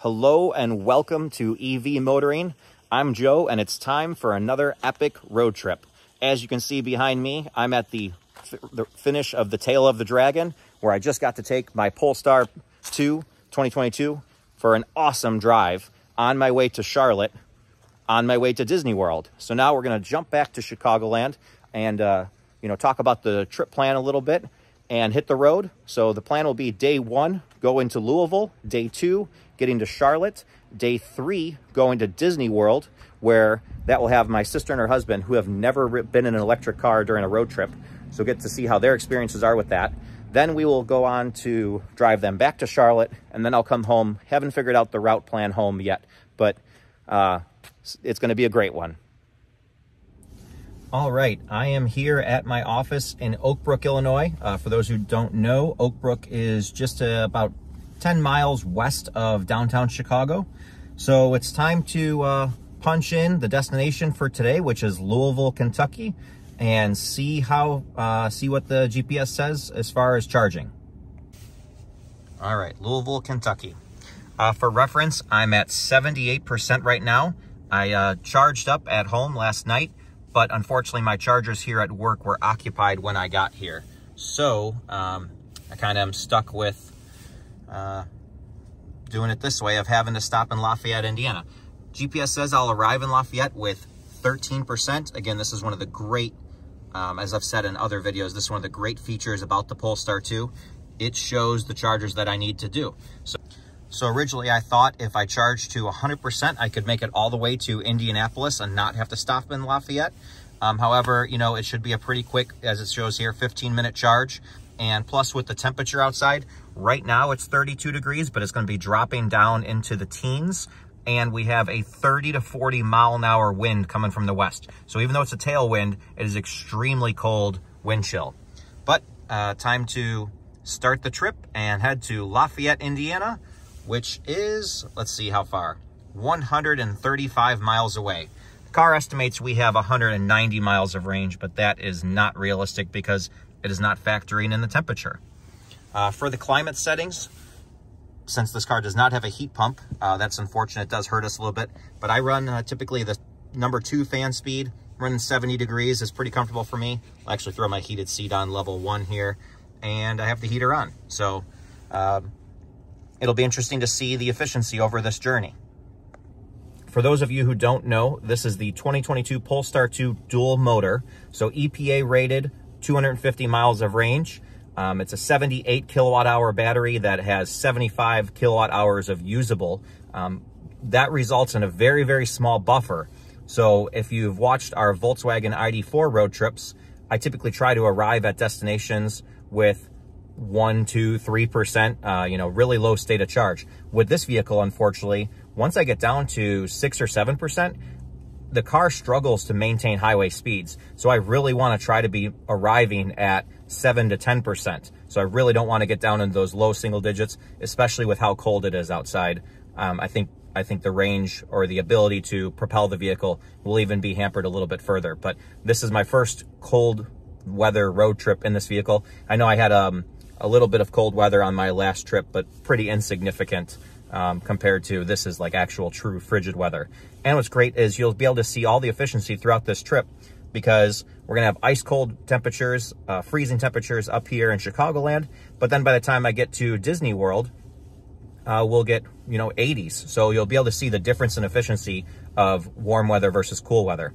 Hello and welcome to EV Motoring. I'm Joe and it's time for another epic road trip. As you can see behind me, I'm at the, the finish of the Tail of the Dragon where I just got to take my Polestar 2 2022 for an awesome drive on my way to Charlotte, on my way to Disney World. So now we're going to jump back to Chicagoland and uh, you know talk about the trip plan a little bit and hit the road. So the plan will be day one, go into Louisville, day two, getting to Charlotte. Day three, going to Disney World, where that will have my sister and her husband who have never been in an electric car during a road trip. So get to see how their experiences are with that. Then we will go on to drive them back to Charlotte, and then I'll come home. Haven't figured out the route plan home yet, but uh, it's going to be a great one. All right, I am here at my office in Oak Brook, Illinois. Uh, for those who don't know, Oak Brook is just about 10 miles west of downtown Chicago. So it's time to uh, punch in the destination for today, which is Louisville, Kentucky, and see how uh, see what the GPS says as far as charging. All right, Louisville, Kentucky. Uh, for reference, I'm at 78% right now. I uh, charged up at home last night, but unfortunately my chargers here at work were occupied when I got here. So um, I kind of am stuck with uh, doing it this way of having to stop in Lafayette, Indiana. GPS says I'll arrive in Lafayette with 13%. Again, this is one of the great, um, as I've said in other videos, this is one of the great features about the Polestar 2. It shows the chargers that I need to do. So, so originally I thought if I charged to 100%, I could make it all the way to Indianapolis and not have to stop in Lafayette. Um, however, you know, it should be a pretty quick, as it shows here, 15 minute charge. And plus with the temperature outside, right now it's 32 degrees, but it's going to be dropping down into the teens. And we have a 30 to 40 mile an hour wind coming from the west. So even though it's a tailwind, it is extremely cold wind chill. But uh, time to start the trip and head to Lafayette, Indiana, which is, let's see how far, 135 miles away. The car estimates we have 190 miles of range, but that is not realistic because it is not factoring in the temperature. Uh, for the climate settings, since this car does not have a heat pump, uh, that's unfortunate. It does hurt us a little bit. But I run uh, typically the number two fan speed, running 70 degrees is pretty comfortable for me. I'll actually throw my heated seat on level one here, and I have the heater on. So um, it'll be interesting to see the efficiency over this journey. For those of you who don't know, this is the 2022 Polestar 2 dual motor. So EPA rated 250 miles of range. Um, it's a 78 kilowatt hour battery that has 75 kilowatt hours of usable. Um, that results in a very, very small buffer. So if you've watched our Volkswagen ID4 road trips, I typically try to arrive at destinations with one, two, three percent, uh, you know, really low state of charge. With this vehicle, unfortunately, once I get down to six or seven percent, the car struggles to maintain highway speeds. So I really want to try to be arriving at 7 to 10%. So I really don't want to get down into those low single digits, especially with how cold it is outside. Um, I think I think the range or the ability to propel the vehicle will even be hampered a little bit further. But this is my first cold weather road trip in this vehicle. I know I had um, a little bit of cold weather on my last trip, but pretty insignificant um, compared to this is like actual true frigid weather. And what's great is you'll be able to see all the efficiency throughout this trip because we're going to have ice cold temperatures, uh, freezing temperatures up here in Chicagoland. But then by the time I get to Disney World, uh, we'll get, you know, 80s. So you'll be able to see the difference in efficiency of warm weather versus cool weather.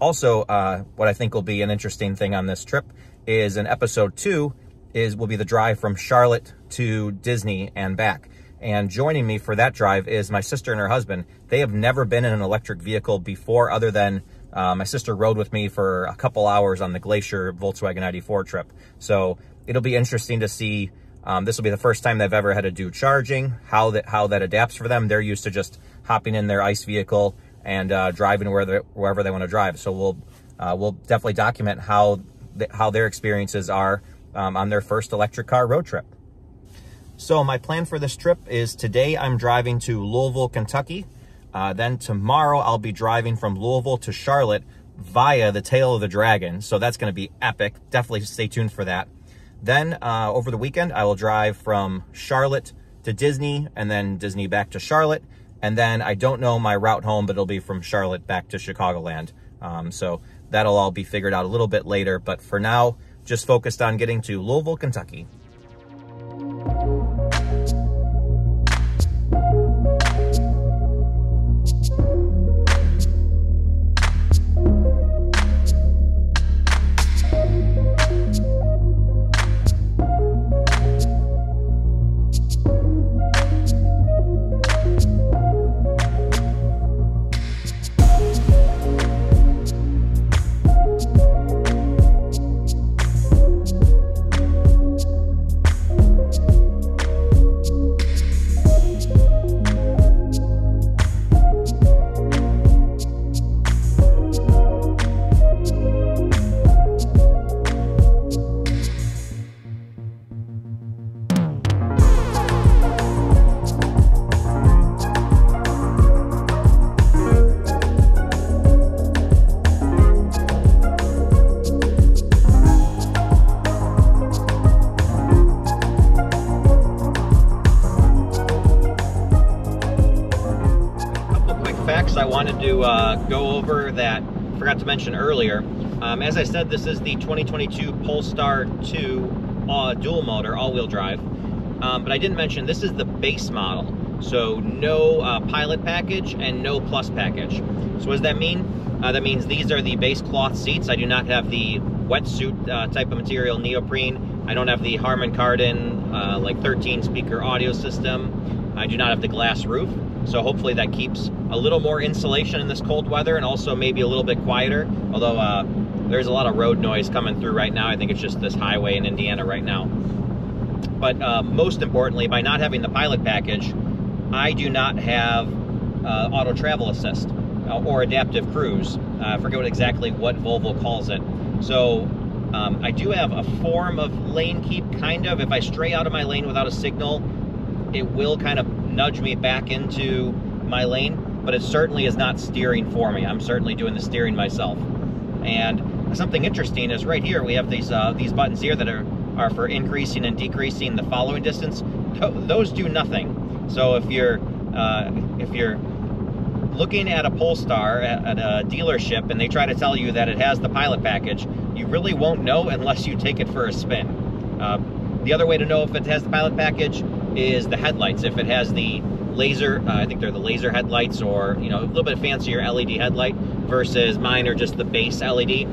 Also, uh, what I think will be an interesting thing on this trip is in episode two is will be the drive from Charlotte to Disney and back. And joining me for that drive is my sister and her husband. They have never been in an electric vehicle before other than uh, my sister rode with me for a couple hours on the Glacier Volkswagen ID4 trip. So it'll be interesting to see. Um, this will be the first time they've ever had to do charging, how that, how that adapts for them. They're used to just hopping in their ICE vehicle and uh, driving wherever, wherever they want to drive. So we'll, uh, we'll definitely document how, how their experiences are um, on their first electric car road trip. So my plan for this trip is today I'm driving to Louisville, Kentucky. Uh, then tomorrow I'll be driving from Louisville to Charlotte via the Tail of the Dragon. So that's going to be epic. Definitely stay tuned for that. Then uh, over the weekend, I will drive from Charlotte to Disney and then Disney back to Charlotte. And then I don't know my route home, but it'll be from Charlotte back to Chicagoland. Um, so that'll all be figured out a little bit later. But for now, just focused on getting to Louisville, Kentucky. Mention earlier. Um, as I said, this is the 2022 Polestar 2 uh, dual motor, all-wheel drive. Um, but I didn't mention this is the base model. So no uh, pilot package and no plus package. So what does that mean? Uh, that means these are the base cloth seats. I do not have the wetsuit uh, type of material neoprene. I don't have the Harman Kardon uh, like 13 speaker audio system. I do not have the glass roof. So hopefully that keeps a little more insulation in this cold weather and also maybe a little bit quieter. Although uh, there's a lot of road noise coming through right now. I think it's just this highway in Indiana right now. But uh, most importantly, by not having the pilot package, I do not have uh, auto travel assist uh, or adaptive cruise. I forget what exactly what Volvo calls it. So um, I do have a form of lane keep, kind of. If I stray out of my lane without a signal, it will kind of nudge me back into my lane, but it certainly is not steering for me. I'm certainly doing the steering myself. And something interesting is right here, we have these uh, these buttons here that are, are for increasing and decreasing the following distance. Those do nothing. So if you're uh, if you're looking at a Polestar at, at a dealership and they try to tell you that it has the pilot package, you really won't know unless you take it for a spin. Uh, the other way to know if it has the pilot package is the headlights. If it has the laser, uh, I think they're the laser headlights or, you know, a little bit fancier LED headlight versus mine are just the base LED.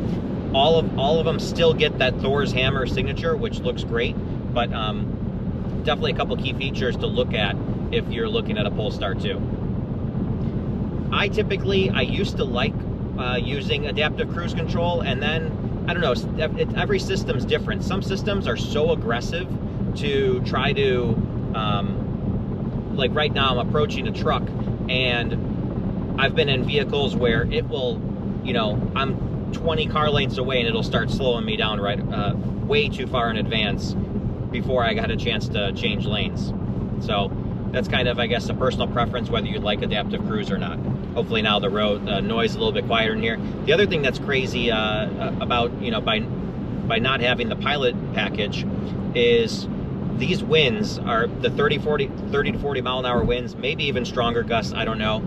All of, all of them still get that Thor's hammer signature, which looks great, but um, definitely a couple key features to look at if you're looking at a Polestar 2. I typically, I used to like uh, using adaptive cruise control and then, I don't know, every system's different. Some systems are so aggressive to try to um, like right now, I'm approaching a truck, and I've been in vehicles where it will, you know, I'm 20 car lengths away, and it'll start slowing me down right uh, way too far in advance before I got a chance to change lanes. So that's kind of, I guess, a personal preference whether you'd like adaptive cruise or not. Hopefully now the road uh, noise is a little bit quieter in here. The other thing that's crazy uh, about, you know, by by not having the pilot package is these winds are the 30 40 30 to 40 mile an hour winds maybe even stronger gusts i don't know.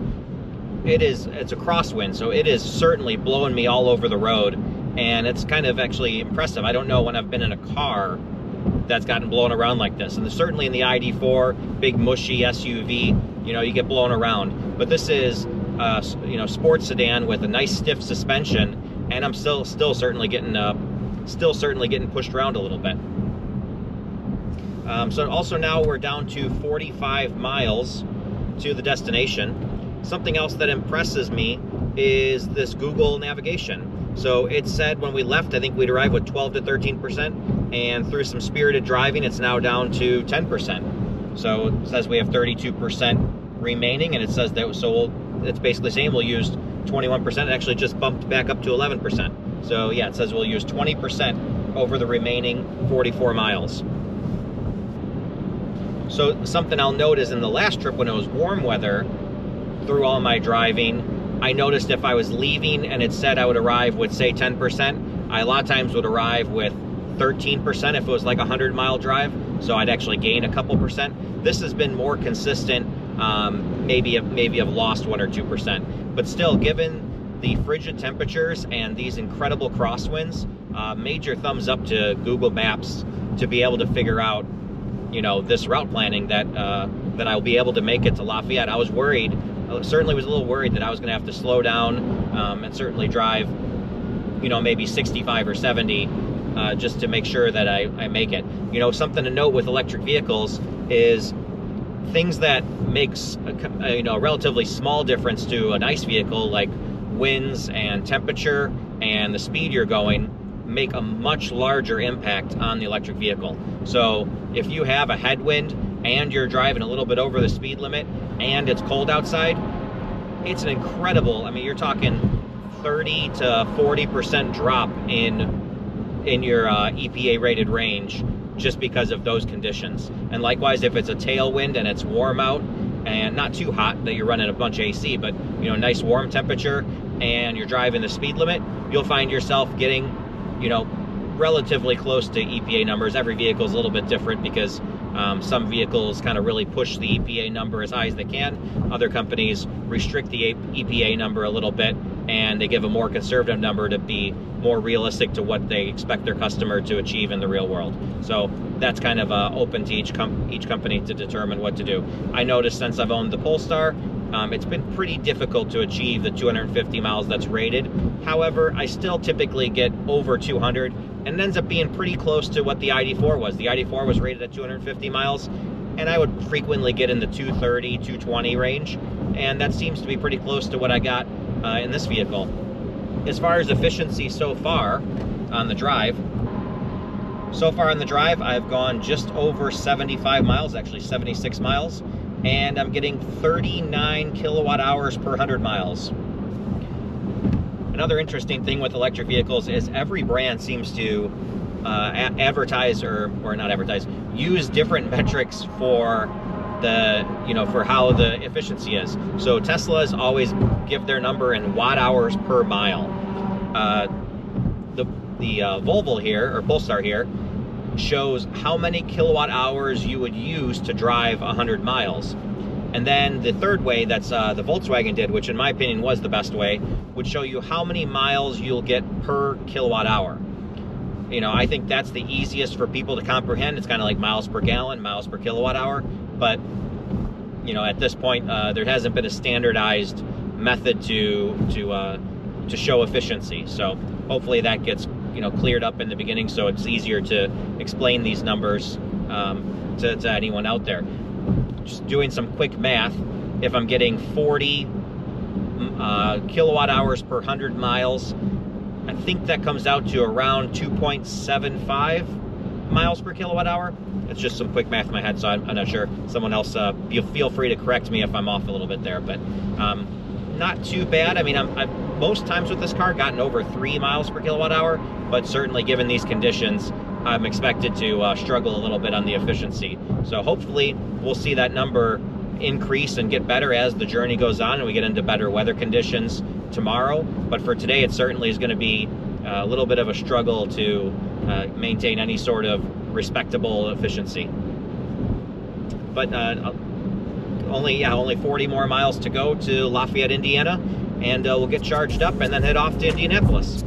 It is it's a crosswind so it is certainly blowing me all over the road and it's kind of actually impressive. I don't know when i've been in a car that's gotten blown around like this and certainly in the id4 big mushy suv you know you get blown around. But this is uh, you know sports sedan with a nice stiff suspension and i'm still still certainly getting uh, still certainly getting pushed around a little bit um, so also now we're down to 45 miles to the destination. Something else that impresses me is this Google navigation. So it said when we left, I think we'd arrive with 12 to 13%, and through some spirited driving, it's now down to 10%. So it says we have 32% remaining, and it says that, so we'll, it's basically saying we'll use 21%, it actually just bumped back up to 11%. So yeah, it says we'll use 20% over the remaining 44 miles. So something I'll note is in the last trip when it was warm weather, through all my driving, I noticed if I was leaving and it said I would arrive with say 10%, I a lot of times would arrive with 13% if it was like a 100 mile drive. so I'd actually gain a couple percent. This has been more consistent, um, maybe, maybe have lost one or 2%. But still, given the frigid temperatures and these incredible crosswinds, uh, major thumbs up to Google Maps to be able to figure out, you know, this route planning that, uh, that I'll be able to make it to Lafayette. I was worried, I certainly was a little worried that I was gonna have to slow down um, and certainly drive, you know, maybe 65 or 70 uh, just to make sure that I, I make it. You know, something to note with electric vehicles is things that makes a, a, you know a relatively small difference to an ICE vehicle like winds and temperature and the speed you're going make a much larger impact on the electric vehicle. So if you have a headwind and you're driving a little bit over the speed limit and it's cold outside, it's an incredible, I mean, you're talking 30 to 40% drop in in your uh, EPA rated range just because of those conditions. And likewise, if it's a tailwind and it's warm out and not too hot that you're running a bunch AC, but you know, nice warm temperature and you're driving the speed limit, you'll find yourself getting, you know, relatively close to EPA numbers. Every vehicle is a little bit different because um, some vehicles kind of really push the EPA number as high as they can. Other companies restrict the EPA number a little bit and they give a more conservative number to be more realistic to what they expect their customer to achieve in the real world. So that's kind of uh, open to each, com each company to determine what to do. I noticed since I've owned the Polestar, um, it's been pretty difficult to achieve the 250 miles that's rated. However, I still typically get over 200 and it ends up being pretty close to what the ID4 was. The ID4 was rated at 250 miles and I would frequently get in the 230, 220 range. And that seems to be pretty close to what I got uh, in this vehicle. As far as efficiency so far on the drive, so far on the drive, I've gone just over 75 miles, actually 76 miles, and I'm getting 39 kilowatt hours per 100 miles. Another interesting thing with electric vehicles is every brand seems to uh, advertise or, or not advertise, use different metrics for the you know for how the efficiency is. So Tesla's always give their number in watt hours per mile. Uh, the the uh, Volvo here or Polestar here shows how many kilowatt hours you would use to drive 100 miles. And then the third way that's uh, the Volkswagen did, which in my opinion was the best way, would show you how many miles you'll get per kilowatt hour. You know, I think that's the easiest for people to comprehend. It's kind of like miles per gallon, miles per kilowatt hour but you know at this point uh, there hasn't been a standardized method to to uh, to show efficiency. So hopefully that gets you know cleared up in the beginning, so it's easier to explain these numbers um, to, to anyone out there. Just doing some quick math, if I'm getting 40 uh, kilowatt hours per 100 miles, I think that comes out to around 2.75 miles per kilowatt hour. It's just some quick math in my head, so I'm, I'm not sure. Someone else, uh, you feel free to correct me if I'm off a little bit there, but um, not too bad. I mean, I'm, I'm, most times with this car gotten over three miles per kilowatt hour, but certainly given these conditions, I'm expected to uh, struggle a little bit on the efficiency. So hopefully we'll see that number increase and get better as the journey goes on and we get into better weather conditions tomorrow. But for today, it certainly is going to be uh, a little bit of a struggle to uh, maintain any sort of respectable efficiency. But uh, only yeah, only 40 more miles to go to Lafayette, Indiana, and uh, we'll get charged up and then head off to Indianapolis.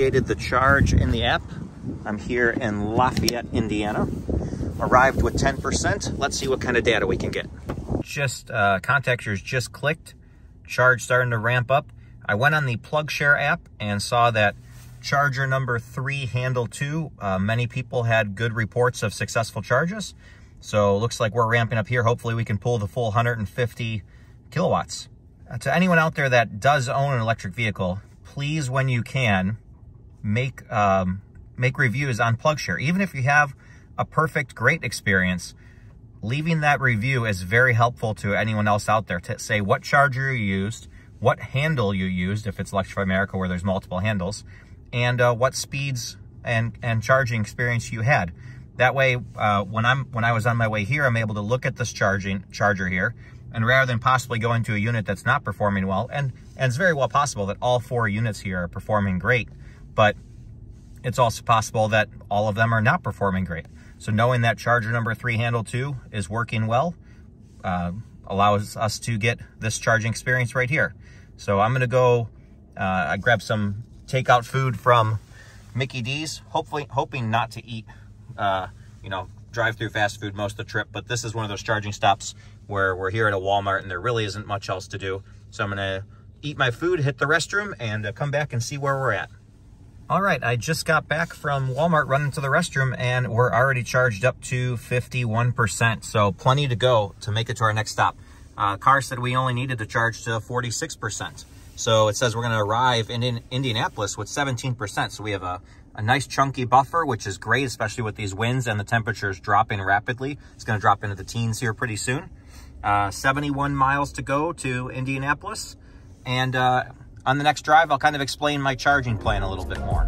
Initiated the charge in the app. I'm here in Lafayette, Indiana. Arrived with 10%. Let's see what kind of data we can get. Just, uh, contactors just clicked. Charge starting to ramp up. I went on the PlugShare app and saw that charger number three, handle two. Uh, many people had good reports of successful charges. So looks like we're ramping up here. Hopefully we can pull the full 150 kilowatts. Uh, to anyone out there that does own an electric vehicle, please, when you can, make um, make reviews on PlugShare. Even if you have a perfect, great experience, leaving that review is very helpful to anyone else out there to say what charger you used, what handle you used, if it's Electrify America where there's multiple handles, and uh, what speeds and, and charging experience you had. That way, uh, when I'm when I was on my way here, I'm able to look at this charging charger here, and rather than possibly going to a unit that's not performing well, and, and it's very well possible that all four units here are performing great, but it's also possible that all of them are not performing great. So knowing that charger number three handle two is working well uh, allows us to get this charging experience right here. So I'm gonna go, uh, I grab some takeout food from Mickey D's, hopefully hoping not to eat, uh, you know, drive through fast food most of the trip, but this is one of those charging stops where we're here at a Walmart and there really isn't much else to do. So I'm gonna eat my food, hit the restroom, and uh, come back and see where we're at. All right, I just got back from Walmart running to the restroom and we're already charged up to 51%. So plenty to go to make it to our next stop. Uh, car said we only needed to charge to 46%. So it says we're gonna arrive in, in Indianapolis with 17%. So we have a, a nice chunky buffer, which is great, especially with these winds and the temperatures dropping rapidly. It's gonna drop into the teens here pretty soon. Uh, 71 miles to go to Indianapolis. And uh, on the next drive, I'll kind of explain my charging plan a little bit more.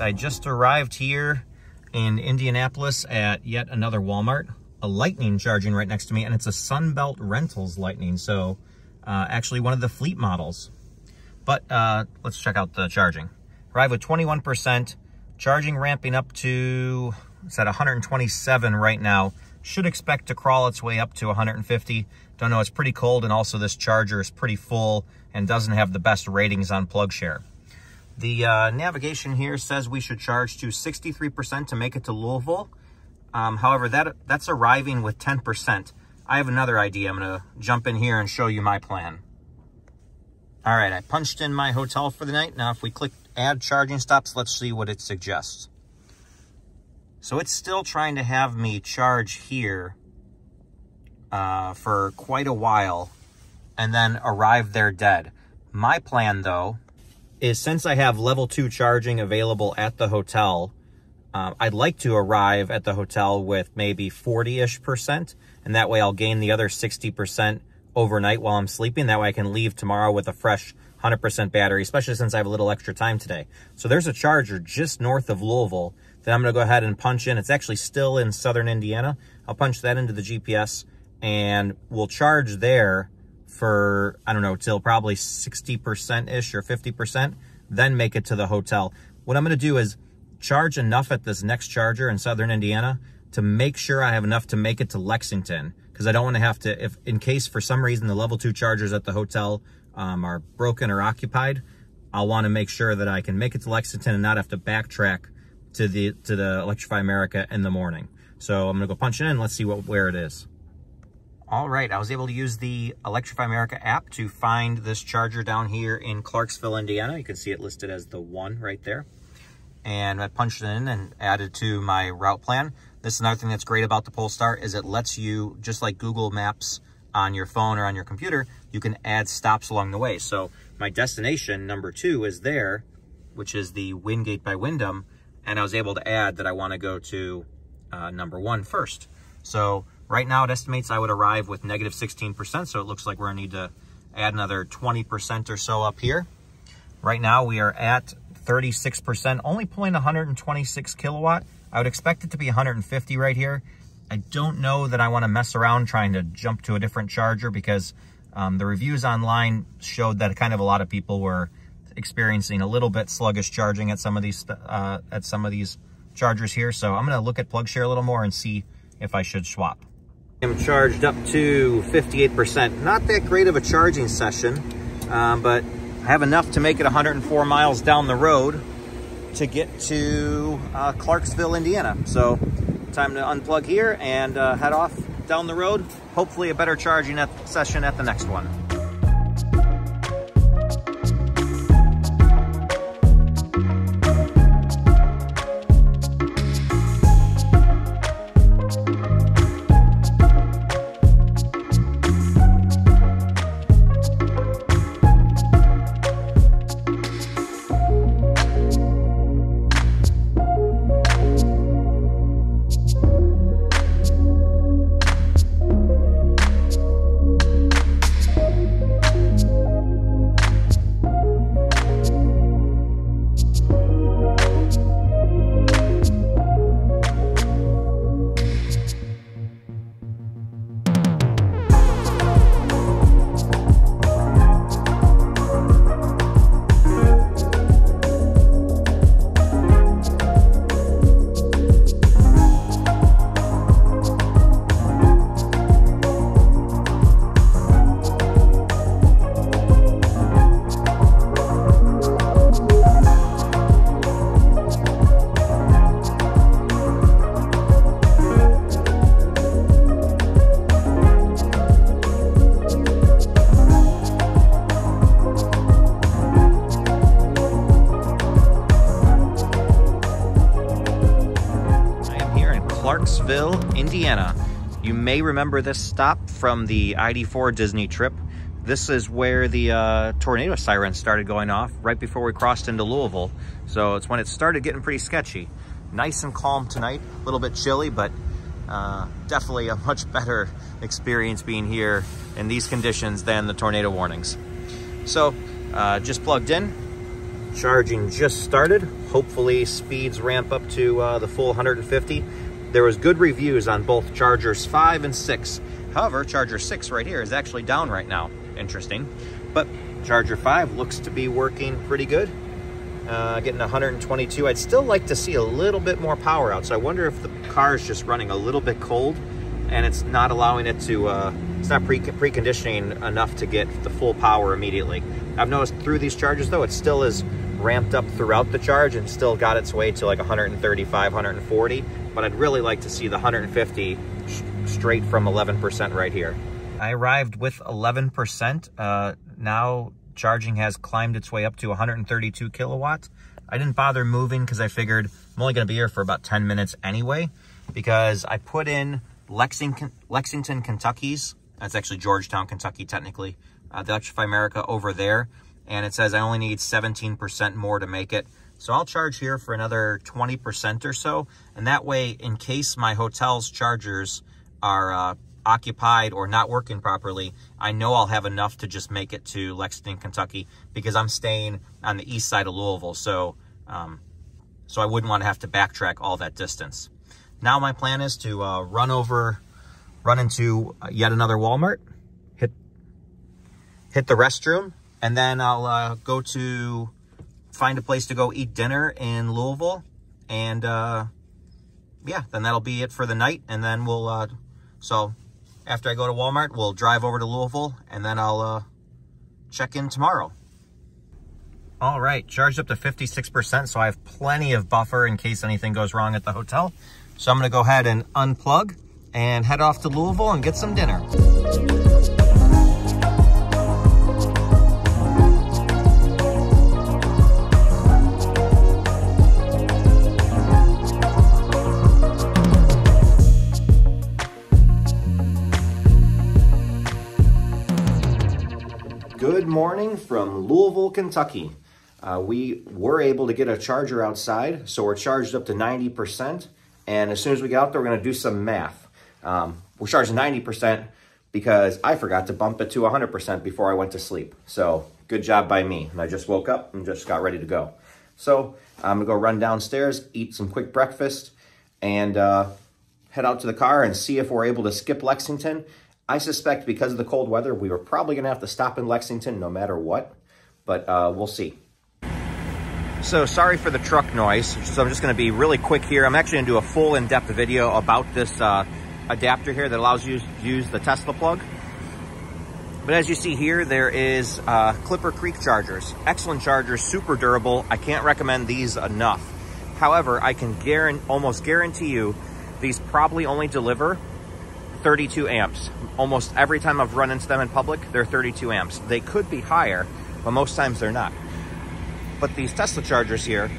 I just arrived here in Indianapolis at yet another Walmart. A Lightning charging right next to me, and it's a Sunbelt Rentals Lightning, so uh, actually one of the fleet models. But uh, let's check out the charging. Arrive with 21%, charging ramping up to, it's at 127 right now. Should expect to crawl its way up to 150. Don't know, it's pretty cold, and also this charger is pretty full and doesn't have the best ratings on PlugShare. The uh, navigation here says we should charge to 63% to make it to Louisville. Um, however, that that's arriving with 10%. I have another idea. I'm going to jump in here and show you my plan. All right, I punched in my hotel for the night. Now, if we click add charging stops, let's see what it suggests. So it's still trying to have me charge here uh, for quite a while and then arrive there dead. My plan, though, is since I have level two charging available at the hotel, uh, I'd like to arrive at the hotel with maybe 40-ish percent, and that way I'll gain the other 60% overnight while I'm sleeping. That way I can leave tomorrow with a fresh 100% battery, especially since I have a little extra time today. So there's a charger just north of Louisville that I'm going to go ahead and punch in. It's actually still in southern Indiana. I'll punch that into the GPS, and we'll charge there for, I don't know, till probably 60%-ish or 50%, then make it to the hotel. What I'm going to do is charge enough at this next charger in Southern Indiana to make sure I have enough to make it to Lexington. Because I don't want to have to, if in case for some reason the level two chargers at the hotel um, are broken or occupied, I'll want to make sure that I can make it to Lexington and not have to backtrack to the to the Electrify America in the morning. So I'm gonna go punch it in. Let's see what where it is. All right, I was able to use the Electrify America app to find this charger down here in Clarksville, Indiana. You can see it listed as the one right there. And I punched it in and added to my route plan. This is another thing that's great about the Polestar is it lets you, just like Google Maps on your phone or on your computer, you can add stops along the way. So my destination, number two, is there, which is the Wingate by Wyndham. And I was able to add that I want to go to uh, number one first. So Right now, it estimates I would arrive with negative 16%, so it looks like we're gonna need to add another 20% or so up here. Right now, we are at 36%, only pulling 126 kilowatt. I would expect it to be 150 right here. I don't know that I wanna mess around trying to jump to a different charger because um, the reviews online showed that kind of a lot of people were experiencing a little bit sluggish charging at some of these uh, at some of these chargers here. So I'm gonna look at PlugShare a little more and see if I should swap. I'm charged up to 58%. Not that great of a charging session, um, but I have enough to make it 104 miles down the road to get to uh, Clarksville, Indiana. So time to unplug here and uh, head off down the road. Hopefully a better charging session at the next one. Remember this stop from the ID4 Disney trip. This is where the uh, tornado sirens started going off right before we crossed into Louisville. So it's when it started getting pretty sketchy. Nice and calm tonight, a little bit chilly, but uh, definitely a much better experience being here in these conditions than the tornado warnings. So uh, just plugged in, charging just started. Hopefully speeds ramp up to uh, the full 150. There was good reviews on both Chargers 5 and 6. However, Charger 6 right here is actually down right now. Interesting. But Charger 5 looks to be working pretty good. Uh, getting 122. I'd still like to see a little bit more power out. So I wonder if the car is just running a little bit cold and it's not allowing it to, uh, it's not pre preconditioning enough to get the full power immediately. I've noticed through these charges though, it still is ramped up throughout the charge and still got its way to like 135, 140 but I'd really like to see the 150 straight from 11% right here. I arrived with 11%. Uh, now charging has climbed its way up to 132 kilowatts. I didn't bother moving because I figured I'm only going to be here for about 10 minutes anyway because I put in Lexington, Lexington Kentucky's. That's actually Georgetown, Kentucky, technically. Uh, the Electrify America over there. And it says I only need 17% more to make it. So I'll charge here for another 20% or so. And that way, in case my hotel's chargers are uh, occupied or not working properly, I know I'll have enough to just make it to Lexington, Kentucky, because I'm staying on the east side of Louisville. So, um, so I wouldn't want to have to backtrack all that distance. Now my plan is to uh, run over, run into yet another Walmart, hit, hit the restroom, and then I'll uh, go to find a place to go eat dinner in Louisville. And uh, yeah, then that'll be it for the night. And then we'll, uh, so after I go to Walmart, we'll drive over to Louisville and then I'll uh, check in tomorrow. All right, charged up to 56%, so I have plenty of buffer in case anything goes wrong at the hotel. So I'm gonna go ahead and unplug and head off to Louisville and get some dinner. Morning from Louisville, Kentucky. Uh, we were able to get a charger outside, so we're charged up to 90%. And as soon as we get out there, we're gonna do some math. Um, we're charged 90% because I forgot to bump it to 100% before I went to sleep. So good job by me. And I just woke up and just got ready to go. So I'm gonna go run downstairs, eat some quick breakfast, and uh, head out to the car and see if we're able to skip Lexington. I suspect because of the cold weather, we were probably gonna have to stop in Lexington no matter what, but uh, we'll see. So sorry for the truck noise. So I'm just gonna be really quick here. I'm actually gonna do a full in-depth video about this uh, adapter here that allows you to use the Tesla plug. But as you see here, there is uh, Clipper Creek chargers. Excellent chargers, super durable. I can't recommend these enough. However, I can guarantee, almost guarantee you these probably only deliver 32 amps. Almost every time I've run into them in public, they're 32 amps. They could be higher, but most times they're not. But these Tesla chargers here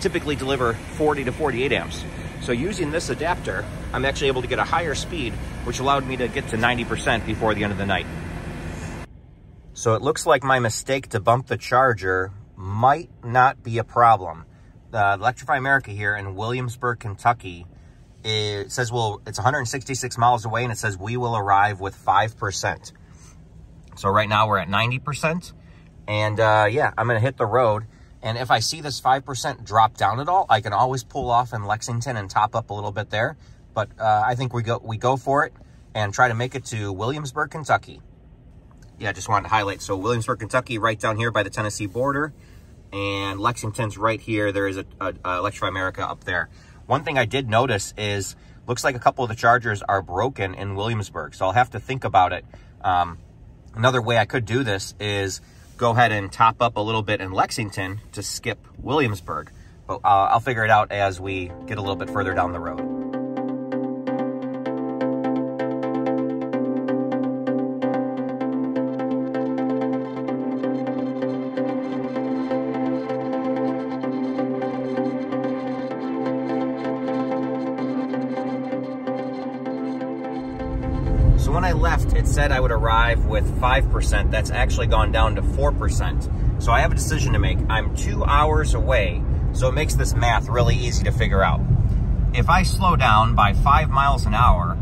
typically deliver 40 to 48 amps. So using this adapter, I'm actually able to get a higher speed, which allowed me to get to 90% before the end of the night. So it looks like my mistake to bump the charger might not be a problem. Uh, Electrify America here in Williamsburg, Kentucky, it says, well, it's 166 miles away and it says we will arrive with 5%. So right now we're at 90%. And uh, yeah, I'm going to hit the road. And if I see this 5% drop down at all, I can always pull off in Lexington and top up a little bit there. But uh, I think we go, we go for it and try to make it to Williamsburg, Kentucky. Yeah, just wanted to highlight. So Williamsburg, Kentucky, right down here by the Tennessee border. And Lexington's right here. There is a, a, a Electrify America up there. One thing I did notice is looks like a couple of the chargers are broken in Williamsburg. So I'll have to think about it. Um, another way I could do this is go ahead and top up a little bit in Lexington to skip Williamsburg. But uh, I'll figure it out as we get a little bit further down the road. It said I would arrive with 5%. That's actually gone down to 4%. So I have a decision to make. I'm two hours away, so it makes this math really easy to figure out. If I slow down by five miles an hour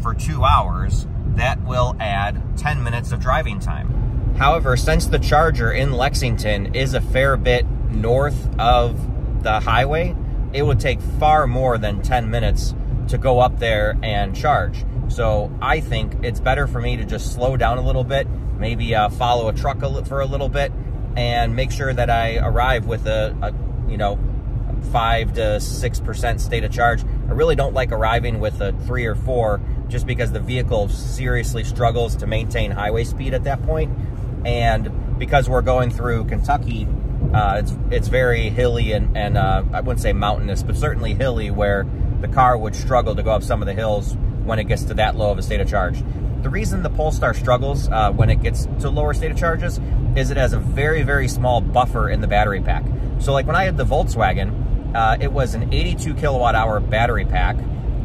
for two hours, that will add 10 minutes of driving time. However, since the charger in Lexington is a fair bit north of the highway, it would take far more than 10 minutes to go up there and charge. So I think it's better for me to just slow down a little bit, maybe uh, follow a truck a for a little bit, and make sure that I arrive with a, a you know, five to six percent state of charge. I really don't like arriving with a three or four, just because the vehicle seriously struggles to maintain highway speed at that point, and because we're going through Kentucky. Uh, it's it's very hilly and, and uh, I wouldn't say mountainous, but certainly hilly where the car would struggle to go up some of the hills when it gets to that low of a state of charge. The reason the Polestar struggles uh, when it gets to lower state of charges is it has a very, very small buffer in the battery pack. So like when I had the Volkswagen, uh, it was an 82 kilowatt hour battery pack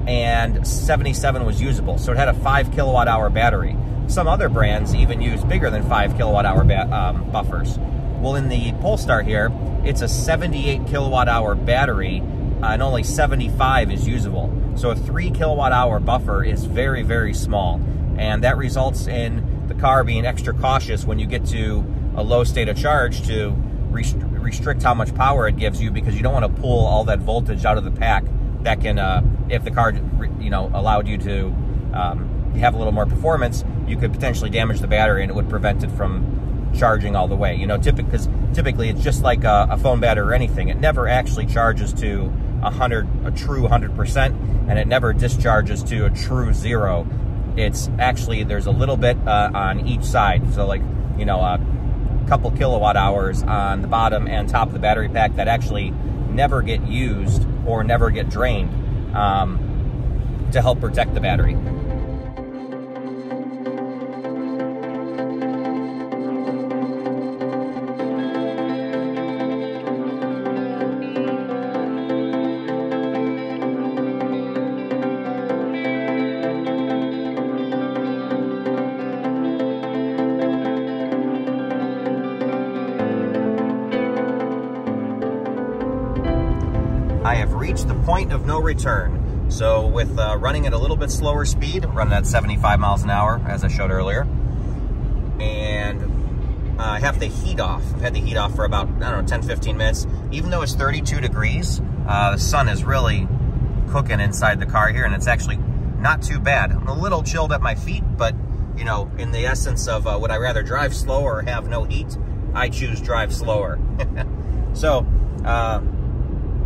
and 77 was usable. So it had a five kilowatt hour battery. Some other brands even use bigger than five kilowatt hour um, buffers. Well, in the Polestar here, it's a 78 kilowatt hour battery and only 75 is usable. So a three kilowatt hour buffer is very, very small. And that results in the car being extra cautious when you get to a low state of charge to rest restrict how much power it gives you because you don't want to pull all that voltage out of the pack that can, uh, if the car, you know, allowed you to um, have a little more performance, you could potentially damage the battery and it would prevent it from charging all the way. You know, because typically it's just like a, a phone battery or anything. It never actually charges to 100, a true 100%, and it never discharges to a true zero it's actually, there's a little bit uh, on each side. So like, you know, a couple kilowatt hours on the bottom and top of the battery pack that actually never get used or never get drained um, to help protect the battery. Reached the point of no return. So with uh, running at a little bit slower speed, running at 75 miles an hour, as I showed earlier, and uh, I have the heat off. I've had the heat off for about, I don't know, 10, 15 minutes. Even though it's 32 degrees, uh, the sun is really cooking inside the car here, and it's actually not too bad. I'm a little chilled at my feet, but, you know, in the essence of uh, would I rather drive slower or have no heat, I choose drive slower. so, uh,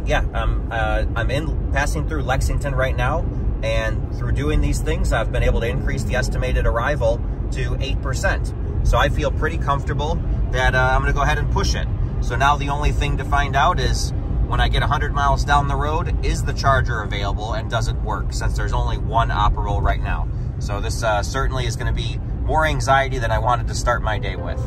yeah, I'm, uh, I'm in passing through Lexington right now, and through doing these things, I've been able to increase the estimated arrival to 8%. So I feel pretty comfortable that uh, I'm going to go ahead and push it. So now the only thing to find out is when I get 100 miles down the road, is the charger available and does it work, since there's only one operable right now. So this uh, certainly is going to be more anxiety than I wanted to start my day with.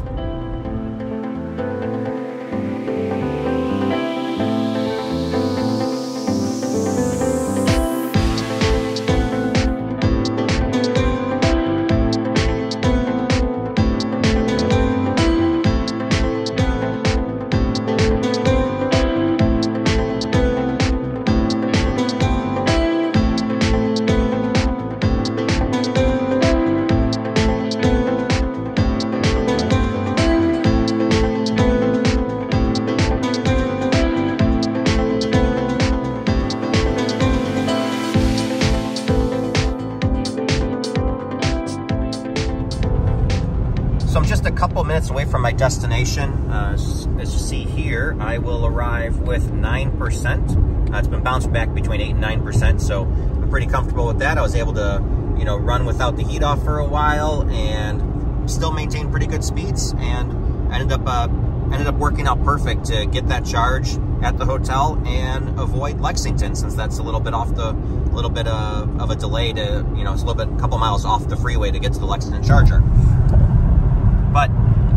Uh, as you see here, I will arrive with 9%. Uh, it's been bounced back between 8 and 9%, so I'm pretty comfortable with that. I was able to, you know, run without the heat off for a while and still maintain pretty good speeds and ended up uh, ended up working out perfect to get that charge at the hotel and avoid Lexington since that's a little bit off the little bit of, of a delay to you know it's a little bit a couple miles off the freeway to get to the Lexington charger.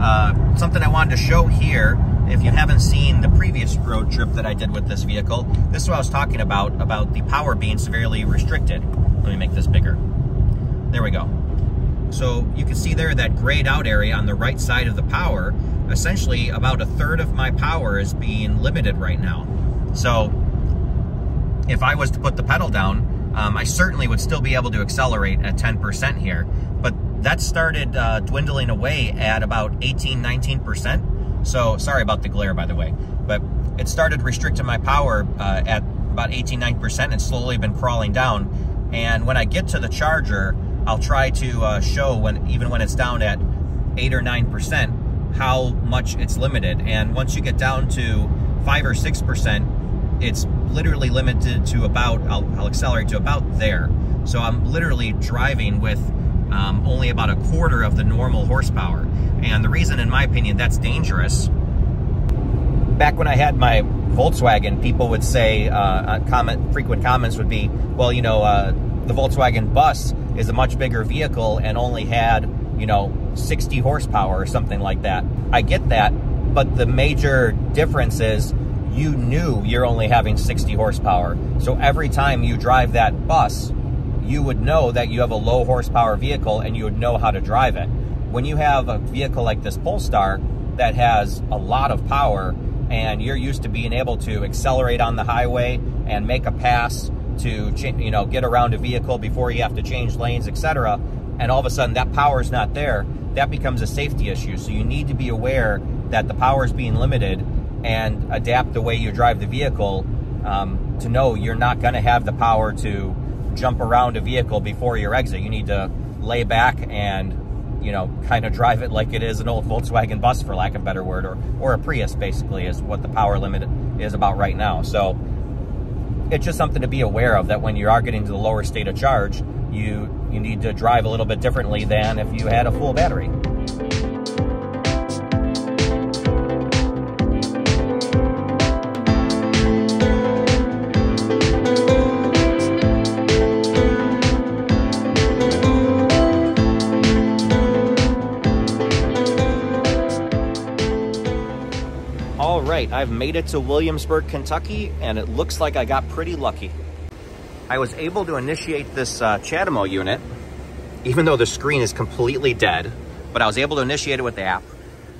Uh, something I wanted to show here, if you haven't seen the previous road trip that I did with this vehicle, this is what I was talking about, about the power being severely restricted. Let me make this bigger. There we go. So you can see there that grayed out area on the right side of the power, essentially about a third of my power is being limited right now. So if I was to put the pedal down, um, I certainly would still be able to accelerate at 10% here, that started uh, dwindling away at about 18, 19%. So sorry about the glare, by the way, but it started restricting my power uh, at about 18, 19% and slowly been crawling down. And when I get to the charger, I'll try to uh, show when even when it's down at eight or 9%, how much it's limited. And once you get down to five or 6%, it's literally limited to about, I'll, I'll accelerate to about there. So I'm literally driving with um, only about a quarter of the normal horsepower. And the reason, in my opinion, that's dangerous. Back when I had my Volkswagen, people would say, uh, comment, frequent comments would be, well, you know, uh, the Volkswagen bus is a much bigger vehicle and only had, you know, 60 horsepower or something like that. I get that, but the major difference is you knew you're only having 60 horsepower. So every time you drive that bus, you would know that you have a low horsepower vehicle and you would know how to drive it. When you have a vehicle like this Polestar that has a lot of power and you're used to being able to accelerate on the highway and make a pass to you know get around a vehicle before you have to change lanes, etc. And all of a sudden that power is not there, that becomes a safety issue. So you need to be aware that the power is being limited and adapt the way you drive the vehicle um, to know you're not going to have the power to jump around a vehicle before your exit. You need to lay back and, you know, kind of drive it like it is an old Volkswagen bus, for lack of a better word, or, or a Prius, basically, is what the power limit is about right now. So it's just something to be aware of that when you are getting to the lower state of charge, you, you need to drive a little bit differently than if you had a full battery. Made it to Williamsburg, Kentucky, and it looks like I got pretty lucky. I was able to initiate this uh, unit, even though the screen is completely dead, but I was able to initiate it with the app.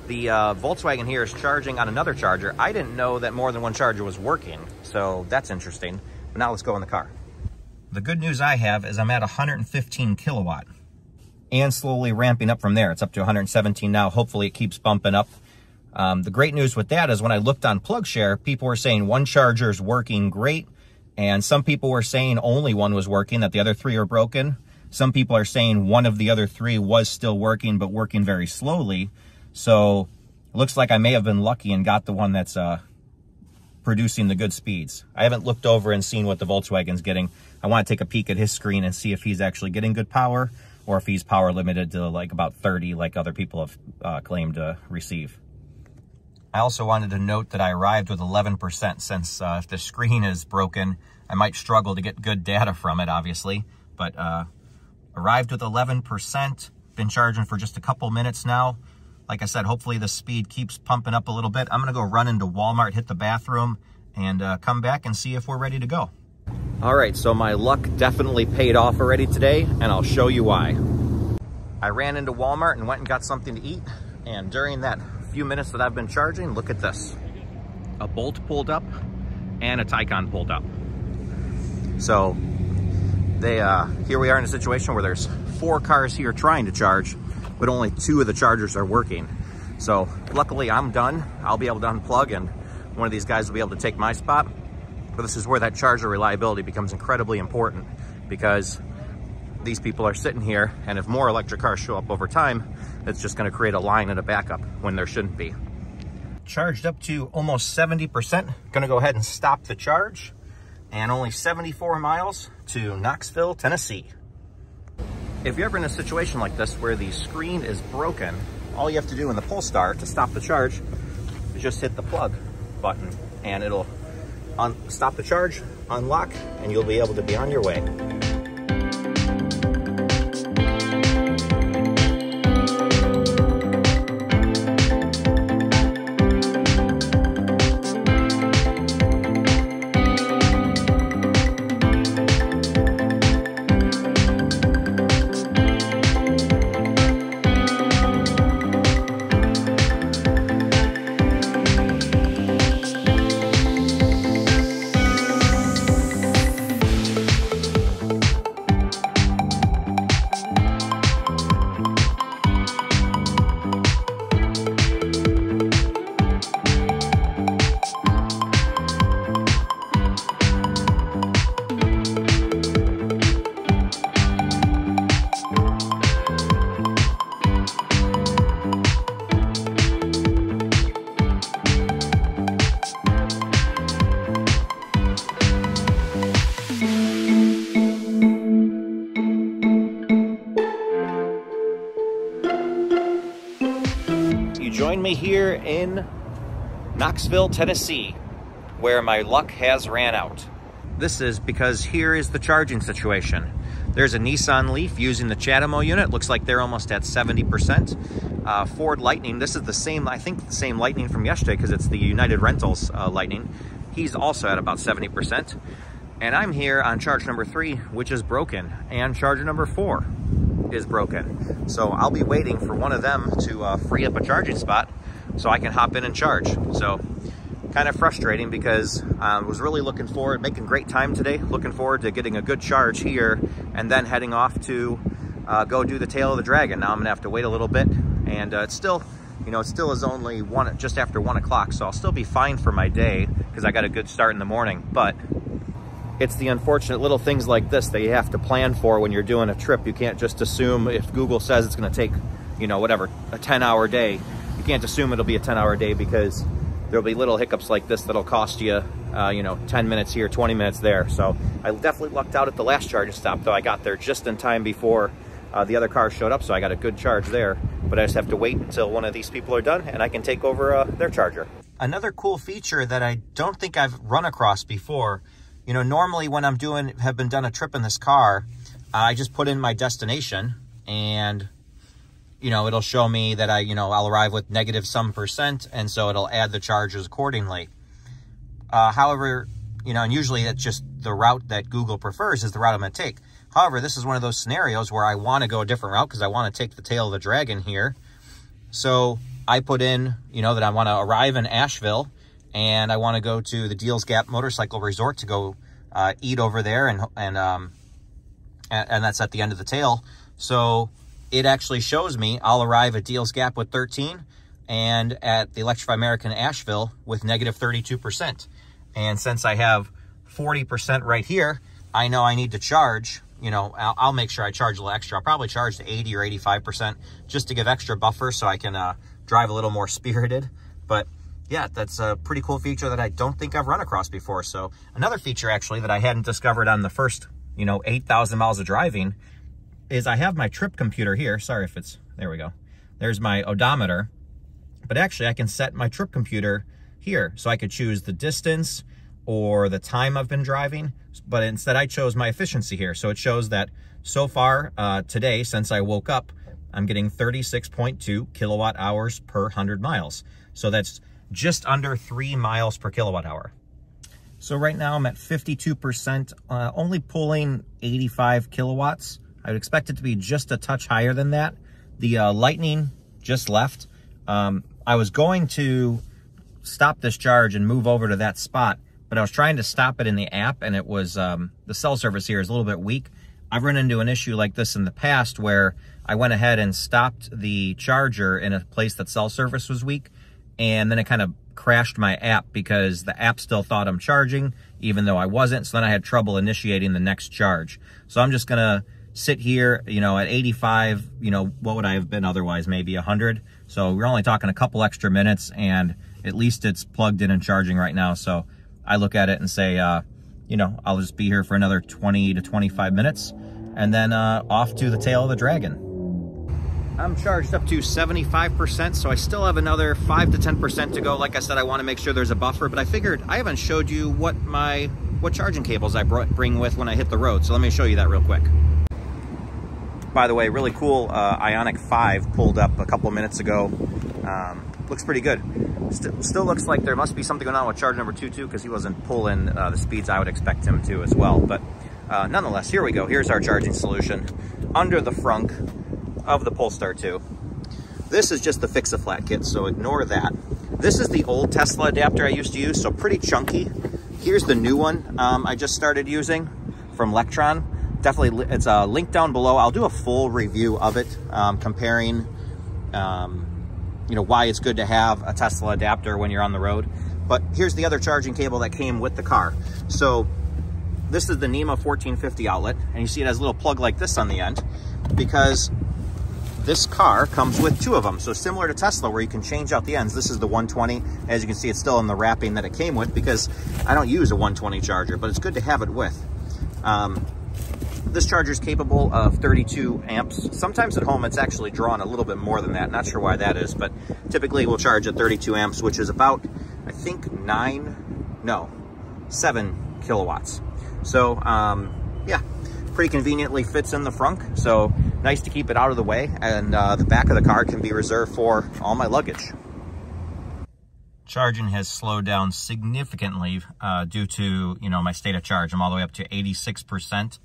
The uh, Volkswagen here is charging on another charger. I didn't know that more than one charger was working, so that's interesting. But now let's go in the car. The good news I have is I'm at 115 kilowatt and slowly ramping up from there. It's up to 117 now. Hopefully it keeps bumping up. Um, the great news with that is when I looked on PlugShare, people were saying one charger is working great, and some people were saying only one was working, that the other three are broken. Some people are saying one of the other three was still working, but working very slowly. So it looks like I may have been lucky and got the one that's uh, producing the good speeds. I haven't looked over and seen what the Volkswagen's getting. I want to take a peek at his screen and see if he's actually getting good power or if he's power limited to like about 30 like other people have uh, claimed to receive. I also wanted to note that I arrived with 11% since uh, if the screen is broken, I might struggle to get good data from it, obviously. But uh, arrived with 11%, been charging for just a couple minutes now. Like I said, hopefully the speed keeps pumping up a little bit. I'm gonna go run into Walmart, hit the bathroom, and uh, come back and see if we're ready to go. All right, so my luck definitely paid off already today, and I'll show you why. I ran into Walmart and went and got something to eat, and during that few minutes that I've been charging, look at this. A Bolt pulled up and a Taycan pulled up. So they uh, here we are in a situation where there's four cars here trying to charge, but only two of the chargers are working. So luckily I'm done. I'll be able to unplug and one of these guys will be able to take my spot. But this is where that charger reliability becomes incredibly important because these people are sitting here and if more electric cars show up over time, it's just gonna create a line and a backup when there shouldn't be. Charged up to almost 70%. Gonna go ahead and stop the charge and only 74 miles to Knoxville, Tennessee. If you're ever in a situation like this where the screen is broken, all you have to do in the Polestar to stop the charge is just hit the plug button and it'll stop the charge, unlock, and you'll be able to be on your way. Knoxville, Tennessee, where my luck has ran out. This is because here is the charging situation. There's a Nissan Leaf using the CHAdeMO unit. Looks like they're almost at 70%. Uh, Ford Lightning, this is the same, I think the same Lightning from yesterday because it's the United Rentals uh, Lightning. He's also at about 70%. And I'm here on charge number three, which is broken, and charger number four is broken. So I'll be waiting for one of them to uh, free up a charging spot so I can hop in and charge. So kind of frustrating because I um, was really looking forward, making great time today, looking forward to getting a good charge here and then heading off to uh, go do the tail of the dragon. Now I'm gonna have to wait a little bit and uh, it's still, you know, it still is only one, just after one o'clock. So I'll still be fine for my day because I got a good start in the morning, but it's the unfortunate little things like this that you have to plan for when you're doing a trip. You can't just assume if Google says it's gonna take, you know, whatever, a 10 hour day, you can't assume it'll be a 10 hour day because there'll be little hiccups like this that'll cost you, uh, you know, 10 minutes here, 20 minutes there. So I definitely lucked out at the last charging stop, though I got there just in time before uh, the other cars showed up, so I got a good charge there. But I just have to wait until one of these people are done and I can take over uh, their charger. Another cool feature that I don't think I've run across before, you know, normally when I'm doing, have been done a trip in this car, I just put in my destination and you know, it'll show me that I, you know, I'll arrive with negative some percent, and so it'll add the charges accordingly. Uh, however, you know, and usually it's just the route that Google prefers is the route I'm going to take. However, this is one of those scenarios where I want to go a different route because I want to take the tail of the dragon here. So I put in, you know, that I want to arrive in Asheville and I want to go to the Deals Gap Motorcycle Resort to go uh, eat over there and, and, um, and, and that's at the end of the tail. So it actually shows me I'll arrive at Deals Gap with 13 and at the Electrify America Asheville with negative 32%. And since I have 40% right here, I know I need to charge, you know, I'll, I'll, make sure I charge a little extra. I'll probably charge to 80 or 85% just to give extra buffer so I can uh, drive a little more spirited. But yeah, that's a pretty cool feature that I don't think I've run across before. So another feature actually that I hadn't discovered on the first, you know, 8,000 miles of driving is I have my trip computer here. Sorry if it's, there we go. There's my odometer. But actually I can set my trip computer here. So I could choose the distance or the time I've been driving. But instead I chose my efficiency here. So it shows that so far uh, today, since I woke up, I'm getting 36.2 kilowatt hours per 100 miles. So that's just under three miles per kilowatt hour. So right now I'm at 52%, uh, only pulling 85 kilowatts. I would expect it to be just a touch higher than that. The uh, lightning just left. Um, I was going to stop this charge and move over to that spot, but I was trying to stop it in the app and it was, um, the cell service here is a little bit weak. I've run into an issue like this in the past where I went ahead and stopped the charger in a place that cell service was weak and then it kind of crashed my app because the app still thought I'm charging even though I wasn't. So then I had trouble initiating the next charge. So I'm just going to sit here, you know, at 85, you know, what would I have been otherwise? Maybe 100. So we're only talking a couple extra minutes and at least it's plugged in and charging right now. So I look at it and say, uh, you know, I'll just be here for another 20 to 25 minutes and then uh, off to the tail of the dragon. I'm charged up to 75%, so I still have another 5 to 10% to go. Like I said, I want to make sure there's a buffer, but I figured I haven't showed you what my what charging cables I bring with when I hit the road. So let me show you that real quick. By the way, really cool uh, Ioniq 5 pulled up a couple minutes ago. Um, looks pretty good. St still looks like there must be something going on with charge number 2 too, because he wasn't pulling uh, the speeds I would expect him to as well. But uh, nonetheless, here we go. Here's our charging solution under the frunk of the Polestar 2. This is just the Fix-A-Flat kit, so ignore that. This is the old Tesla adapter I used to use, so pretty chunky. Here's the new one um, I just started using from Lectron definitely, it's a link down below. I'll do a full review of it, um, comparing, um, you know, why it's good to have a Tesla adapter when you're on the road. But here's the other charging cable that came with the car. So this is the NEMA 1450 outlet, and you see it has a little plug like this on the end because this car comes with two of them. So similar to Tesla where you can change out the ends, this is the 120. As you can see, it's still in the wrapping that it came with because I don't use a 120 charger, but it's good to have it with. Um, this charger is capable of 32 amps. Sometimes at home it's actually drawn a little bit more than that. Not sure why that is, but typically we'll charge at 32 amps, which is about, I think, nine, no, seven kilowatts. So, um, yeah, pretty conveniently fits in the frunk. So nice to keep it out of the way. And uh, the back of the car can be reserved for all my luggage. Charging has slowed down significantly uh, due to, you know, my state of charge. I'm all the way up to 86%.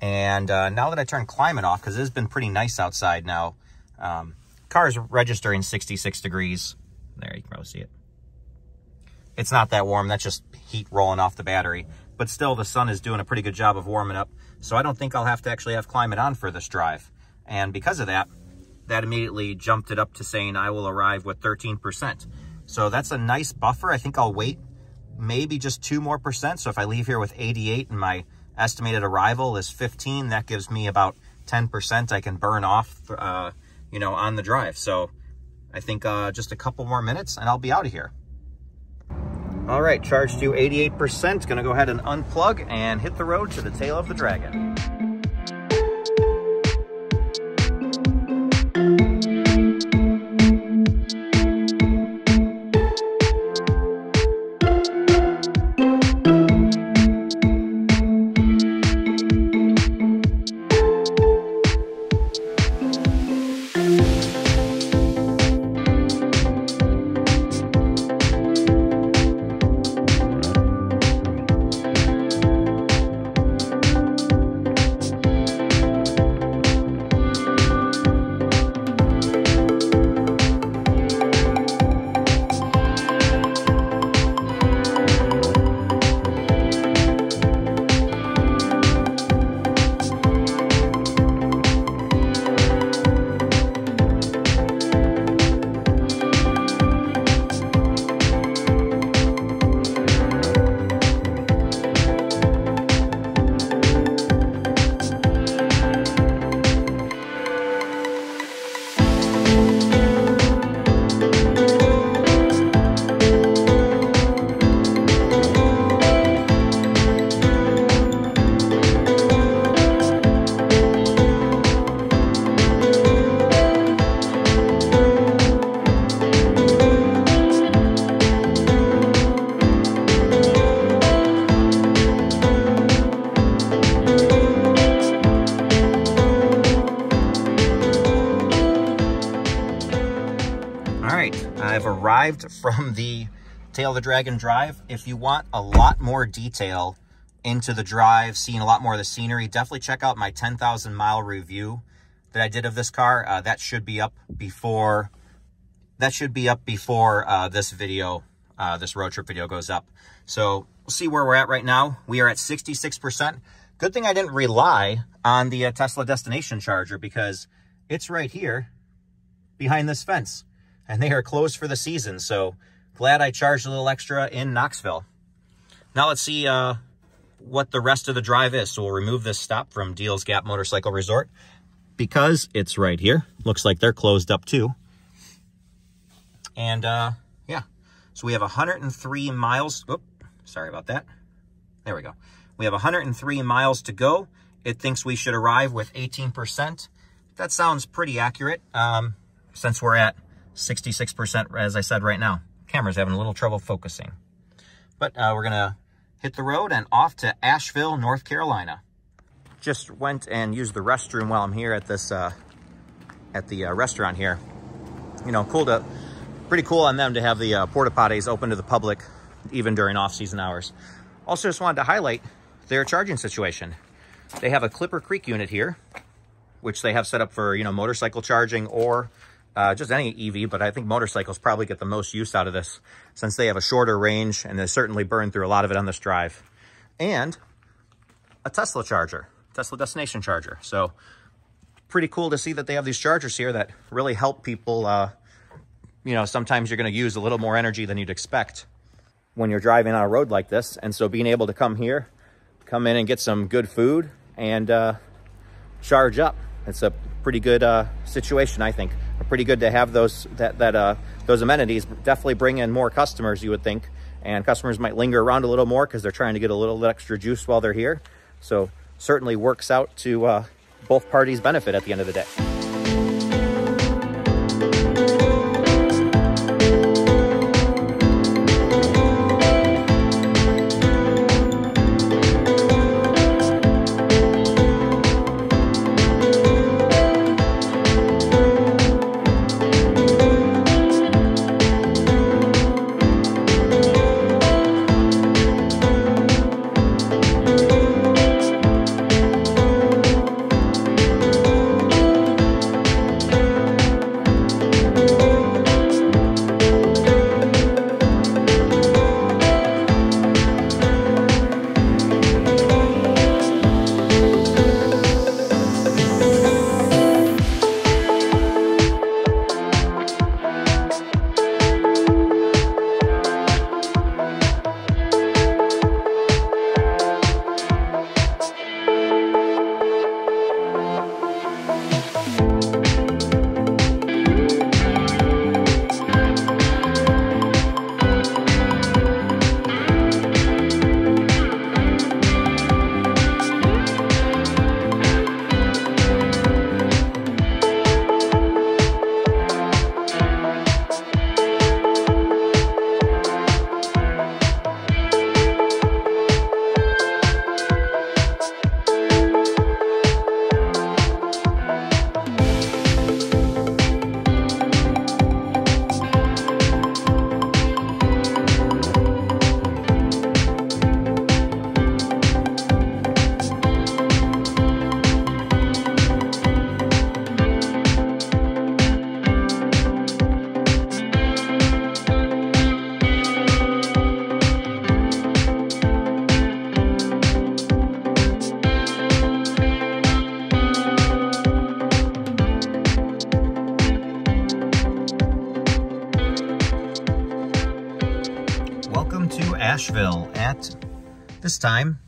And uh, now that I turned climate off, because it has been pretty nice outside now, um, car is registering 66 degrees. There, you can probably see it. It's not that warm. That's just heat rolling off the battery. But still, the sun is doing a pretty good job of warming up. So I don't think I'll have to actually have climate on for this drive. And because of that, that immediately jumped it up to saying I will arrive with 13%. So that's a nice buffer. I think I'll wait maybe just two more percent. So if I leave here with 88 and my estimated arrival is 15. That gives me about 10% I can burn off, uh, you know, on the drive. So I think uh, just a couple more minutes and I'll be out of here. All right, charged to 88%. Gonna go ahead and unplug and hit the road to the tail of the dragon. Tail of the Dragon drive. If you want a lot more detail into the drive, seeing a lot more of the scenery, definitely check out my 10,000 mile review that I did of this car. Uh, that should be up before, that should be up before uh, this video, uh, this road trip video goes up. So we'll see where we're at right now. We are at 66%. Good thing I didn't rely on the uh, Tesla destination charger because it's right here behind this fence and they are closed for the season. So glad I charged a little extra in Knoxville. Now let's see uh, what the rest of the drive is. So we'll remove this stop from Deals Gap Motorcycle Resort because it's right here. Looks like they're closed up too. And uh, yeah, so we have 103 miles. Oop, sorry about that. There we go. We have 103 miles to go. It thinks we should arrive with 18%. That sounds pretty accurate um, since we're at 66%, as I said right now. Camera's having a little trouble focusing. But uh, we're going to hit the road and off to Asheville, North Carolina. Just went and used the restroom while I'm here at this, uh, at the uh, restaurant here. You know, cool to, pretty cool on them to have the uh, porta potties open to the public, even during off-season hours. Also just wanted to highlight their charging situation. They have a Clipper Creek unit here, which they have set up for, you know, motorcycle charging or uh, just any EV, but I think motorcycles probably get the most use out of this since they have a shorter range and they certainly burn through a lot of it on this drive. And a Tesla charger, Tesla destination charger. So pretty cool to see that they have these chargers here that really help people. Uh, you know, sometimes you're going to use a little more energy than you'd expect when you're driving on a road like this. And so being able to come here, come in and get some good food and uh, charge up. It's a pretty good uh, situation, I think pretty good to have those that that uh, those amenities. Definitely bring in more customers, you would think, and customers might linger around a little more because they're trying to get a little extra juice while they're here. So certainly works out to uh, both parties' benefit at the end of the day. Time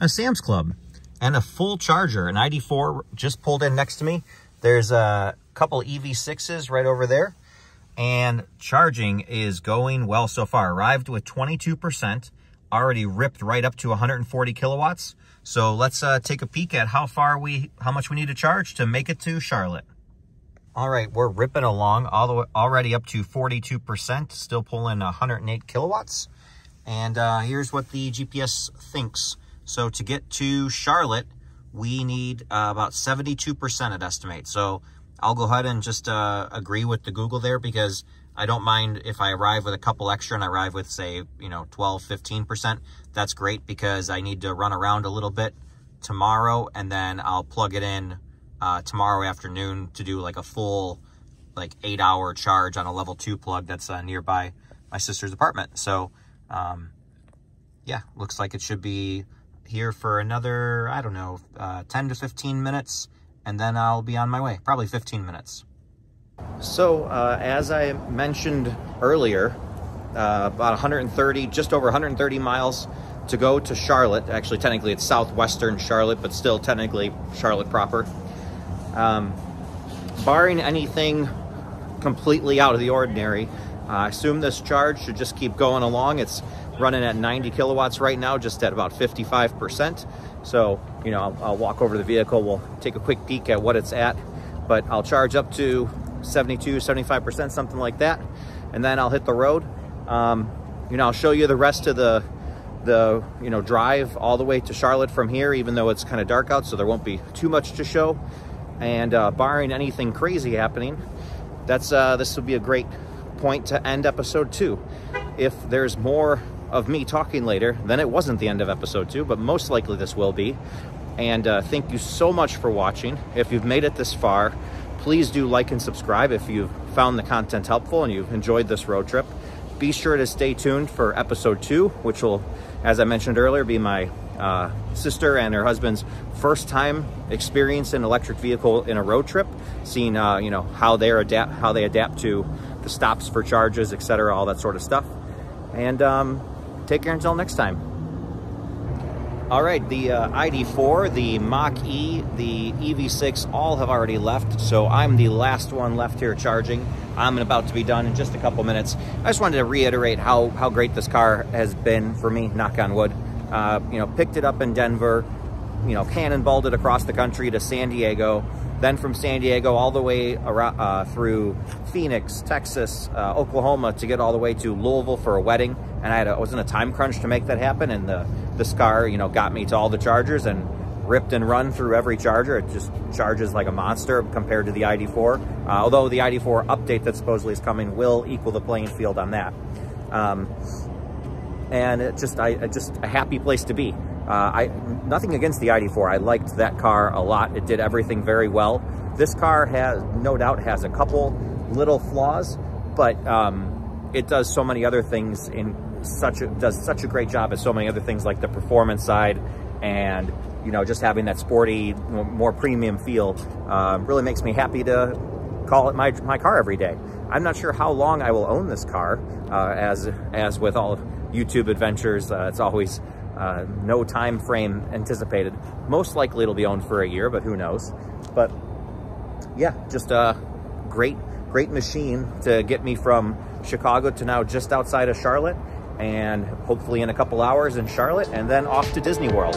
a Sam's Club and a full charger. An ID4 just pulled in next to me. There's a couple EV6s right over there and charging is going well so far. Arrived with 22%, already ripped right up to 140 kilowatts. So let's uh, take a peek at how far we, how much we need to charge to make it to Charlotte. All right, we're ripping along all the way, already up to 42%, still pulling 108 kilowatts. And uh, here's what the GPS thinks. So to get to Charlotte, we need uh, about 72% it estimates. So I'll go ahead and just uh, agree with the Google there because I don't mind if I arrive with a couple extra and I arrive with say, you know, 12, 15%. That's great because I need to run around a little bit tomorrow and then I'll plug it in uh, tomorrow afternoon to do like a full like eight hour charge on a level two plug that's uh, nearby my sister's apartment. So, um, yeah, looks like it should be here for another, I don't know, uh, 10 to 15 minutes, and then I'll be on my way, probably 15 minutes. So, uh, as I mentioned earlier, uh, about 130, just over 130 miles to go to Charlotte. Actually, technically it's southwestern Charlotte, but still technically Charlotte proper. Um, barring anything completely out of the ordinary, I assume this charge should just keep going along. It's running at 90 kilowatts right now, just at about 55%. So, you know, I'll, I'll, walk over to the vehicle. We'll take a quick peek at what it's at, but I'll charge up to 72, 75%, something like that. And then I'll hit the road. Um, you know, I'll show you the rest of the, the, you know, drive all the way to Charlotte from here, even though it's kind of dark out, so there won't be too much to show. And uh, barring anything crazy happening, that's uh, this will be a great point to end episode two. If there's more of me talking later, then it wasn't the end of episode two, but most likely this will be. And uh, thank you so much for watching. If you've made it this far, please do like and subscribe if you've found the content helpful and you've enjoyed this road trip. Be sure to stay tuned for episode two, which will, as I mentioned earlier, be my uh, sister and her husband's first time experience an electric vehicle in a road trip, seeing uh, you know how they adapt, how they adapt to stops for charges, etc., all that sort of stuff. And um, take care until next time. All right, the uh, ID4, the Mach-E, the EV6 all have already left, so I'm the last one left here charging. I'm about to be done in just a couple minutes. I just wanted to reiterate how, how great this car has been for me, knock on wood. Uh, you know, picked it up in Denver, you know, cannonballed it across the country to San Diego, then from San Diego all the way around, uh, through Phoenix, Texas, uh, Oklahoma to get all the way to Louisville for a wedding. And I, had a, I was in a time crunch to make that happen. And the, this car, you know, got me to all the chargers and ripped and run through every charger. It just charges like a monster compared to the ID4. Uh, although the ID4 update that supposedly is coming will equal the playing field on that. Um, and it just, I, just a happy place to be. Uh, I nothing against the ID4. I liked that car a lot. It did everything very well. This car has, no doubt, has a couple little flaws, but um, it does so many other things in such a, does such a great job at so many other things like the performance side and you know just having that sporty more premium feel uh, really makes me happy to call it my, my car every day. I'm not sure how long I will own this car uh, as as with all of YouTube adventures uh, it's always uh, no time frame anticipated. Most likely it'll be owned for a year, but who knows. But yeah, just a great, great machine to get me from Chicago to now just outside of Charlotte and hopefully in a couple hours in Charlotte and then off to Disney World.